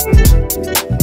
Thank